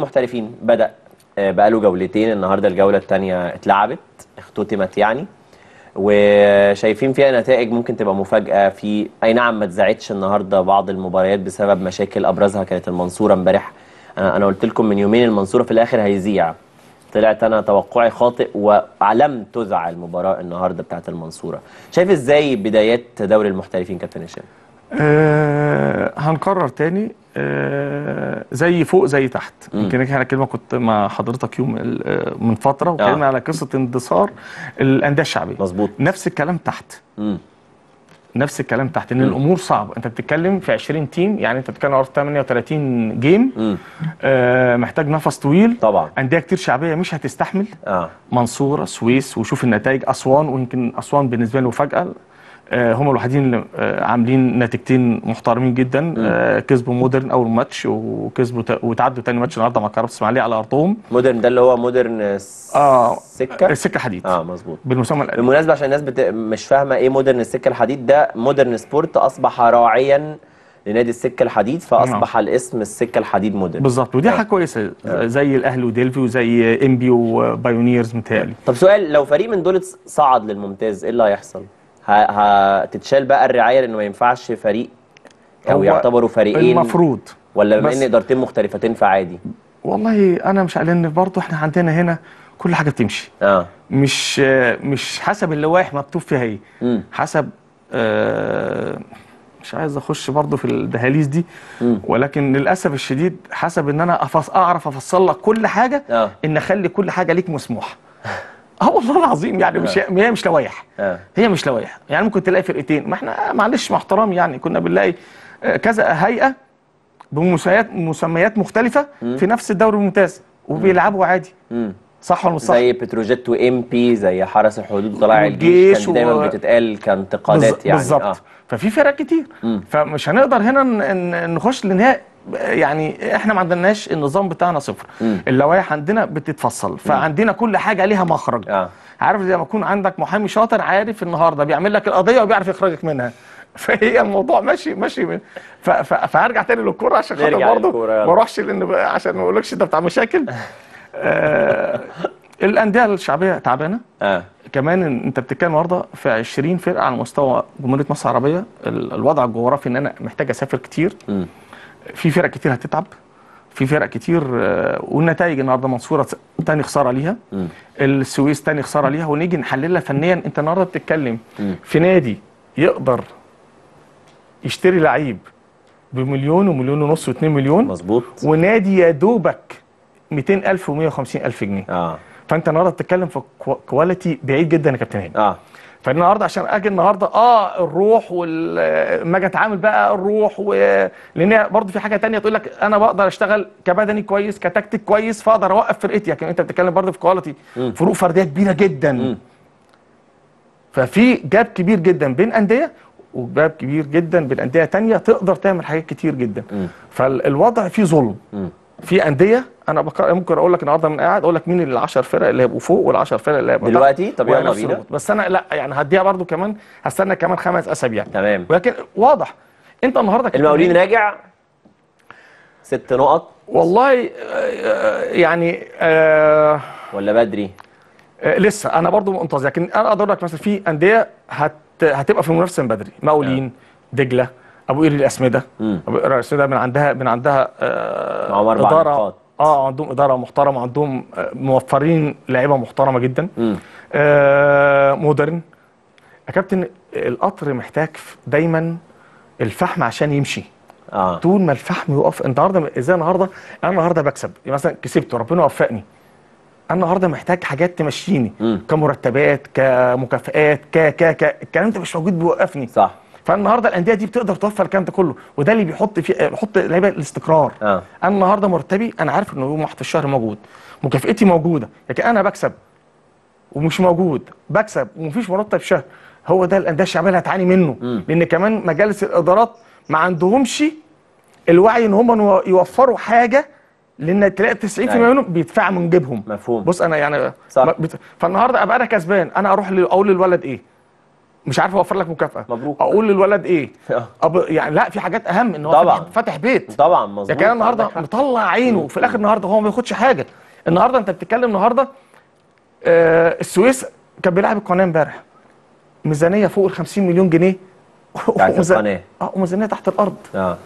المحترفين بدأ آه، بقاله جولتين النهارده الجولة الثانية اتلعبت اختتمت يعني وشايفين فيها نتائج ممكن تبقى مفاجأة في أي نعم ما اتذاعتش النهارده بعض المباريات بسبب مشاكل أبرزها كانت المنصورة امبارح. أنا أنا قلت لكم من يومين المنصورة في الآخر هيذيع. طلعت أنا توقعي خاطئ ولم تذع المباراة النهارده بتاعت المنصورة. شايف إزاي بدايات دوري المحترفين كابتن هشام؟ آه هنكرر تاني آه زي فوق زي تحت. يمكن إحنا كلمة كنت مع حضرتك يوم آه، من فترة واتكلمنا آه. على قصة اندثار الأندية الشعبية. مظبوط. نفس الكلام تحت. مم. نفس الكلام تحت إن الأمور صعبة. أنت بتتكلم في 20 team يعني أنت بتتكلم على 38 game. آه محتاج نفس طويل. طبعا. أندية كتير شعبية مش هتستحمل. آه. منصورة سويس وشوف النتائج. أسوان ويمكن أسوان بالنسبة لي مفاجاه آه، هم الوحيدين اللي آه، عاملين نتيجتين محترمين جدا آه، كسبوا مودرن أول ماتش وكسبوا وتعدوا تاني ماتش النهارده مع كهرباء اسماعيليه على أرضهم. مودرن ده اللي هو مودرن آه سكة؟ السكة حديد آه مظبوط. بالمسمى بالمناسبة عشان الناس بت... مش فاهمة إيه مودرن السكة الحديد ده مودرن سبورت أصبح راعيا لنادي السكة الحديد فأصبح الاسم السكة الحديد مودرن. بالظبط ودي حاجة كويسة زي الأهلي وديلفي وزي إنبي وبايونيرز متهيألي. طب سؤال لو فريق من دول صعد للممتاز إيه اللي هيحصل؟ هتتشال بقى الرعاية لأنه ما ينفعش فريق أو يعتبروا فريقين المفروض. ولا بما إن إدارتين مختلفتين فعادي؟ والله أنا مش قلقان برضه إحنا عندنا هنا كل حاجة بتمشي. آه. مش مش حسب اللوائح مكتوب فيها إيه. حسب آه مش عايز أخش برضه في الدهاليز دي. مم. ولكن للأسف الشديد حسب إن أنا أفص أعرف أفصل لك كل حاجة آه. إن أخلي كل حاجة ليك مسموحة. آه والله العظيم يعني مش هي مش لوائح. آه. هي مش لوائح. يعني ممكن تلاقي فرقتين. ما إحنا معلش مع احترامي يعني كنا بنلاقي آه، كذا هيئة بمسميات مسميات مختلفة في نفس الدوري الممتاز وبيلعبوا عادي. صح ولا مش صح؟ زي بتروجيت وام بي زي حرس الحدود وطلائع الجيش كان دايما و- بتتقال كانتقادات بالظ- يعني. بالظبط. آه. ففي فرق كتير. مم. فمش هنقدر هنا نخش لأن هي يعني إحنا ما عندناش النظام بتاعنا صفر. اللوائح عندنا بتتفصل فعندنا كل حاجة ليها مخرج. آه. عارف زي ما يكون عندك محامي شاطر عارف النهارده بيعمل لك القضية وبيعرف يخرجك منها. فهي الموضوع ماشي ماشي. من- فهرجع تاني للكورة عشان خاطر برضه. ما اروحش لأن عشان ما اقولكش ده بتاع مشاكل. آه الأندية الشعبية تعبانة. آه. كمان انت بتتكلم النهارده في 20 فرقة على مستوى جمهورية مصر العربية. ال- الوضع الجغرافي إن أنا محتاج أسافر كتير. مم. في فرق كتير هتتعب. في فرق كتير آه، والنتائج النهارده منصورة تاني خسارة ليها. السويس تاني خسارة ليها. ونيجي نحللها فنيا. انت النهارده بتتكلم. في نادي يقدر يشتري لعيب بمليون ومليون ونص و2 مليون. مظبوط. ونادي يا دوبك 200000 و150000 جنيه. آه. فانت النهارده بتتكلم في qua- quality بعيد جدا يا كابتن هاني. آه. فالنهارده عشان أجي النهارده آه الروح وال ما أجي اتعامل بقى الروح و... لأن برضه في حاجة تانية تقول لك أنا بقدر أشتغل كبدني كويس كتكتيك كويس فأقدر أوقف فرقتي لكن أنت بتتكلم برضه في quality. فروق فردية كبيرة جدا مم. ففي جاب كبير جدا بين أندية وجاب كبير جدا بين أندية تانية تقدر تعمل حاجات كتير جدا مم. فالوضع فيه ظلم مم. في أندية أنا بك... ممكن أقول لك النهارده من قاعد أقول لك مين ال 10 فرق اللي هيبقوا فوق وال10 فرق اللي هيبقوا. دلوقتي؟ طب يلا بينا. بس أنا لأ يعني هديها برضو كمان هستنى كمان خمس أسابيع. تمام. ولكن واضح. أنت النهارده المقاولين راجع؟ ست نقط. والله آه، يعني آه ولا بدري؟ آه، لسه. أنا برضو منتظر. لكن أنا أقدر لك مثلا في أندية هت هتبقى في المنافسة من بدري. مقاولين دجلة أبو قير الاسمده. أبو قير الاسمده من عندها من عندها آه إدارة. نقاط. آه عندهم إدارة محترمة عندهم آه، موفرين لعيبة محترمة جدا. آه مودرن. يا كابتن القطر محتاج دايما الفحم عشان يمشي. آه. طول ما الفحم يقف النهارده إزاي النهارده؟ أنا النهارده بكسب. مثلا كسبت وربنا وفقني. أنا النهارده محتاج حاجات تمشيني. مم. كمرتبات كمكافئات ك ك ك الكلام ده مش موجود بيوقفني. صح. فالنهارده الأندية دي بتقدر توفر الكلام ده كله وده اللي بيحط في بيحط لعيبة الاستقرار آه أنا النهارده مرتبي أنا عارف إنه يوم واحد في الشهر موجود مكافئتي موجودة لكن أنا بكسب ومش موجود بكسب ومفيش مرتب شهر هو ده الأندية الشعبية اللي هتعاني منه مم. لأن كمان مجالس الإدارات ما عندهمش الوعي إن هم يوفروا حاجة لأن تلاقي 90% أيوة. منهم بيدفع من جيبهم مفهوم بص أنا يعني صح. بت... فالنهارده أبقى أنا كسبان أنا أروح أقول للولد إيه مش عارف اوفر لك مكافأة. مبروك. أقول للولد إيه؟ آه. أب... يعني لا في حاجات أهم إن هو طبعاً. فاتح, بيت. طبعا مظبوط. لكن النهارده. مطلع عينه. في الآخر النهارده هو ما بياخدش حاجة. النهارده أنت بتتكلم النهارده آه السويس كان بيلعب القناة امبارح. ميزانية فوق ال 50 مليون جنيه. بتاعت وميزان- القناة. آه وميزانية تحت الأرض. آه.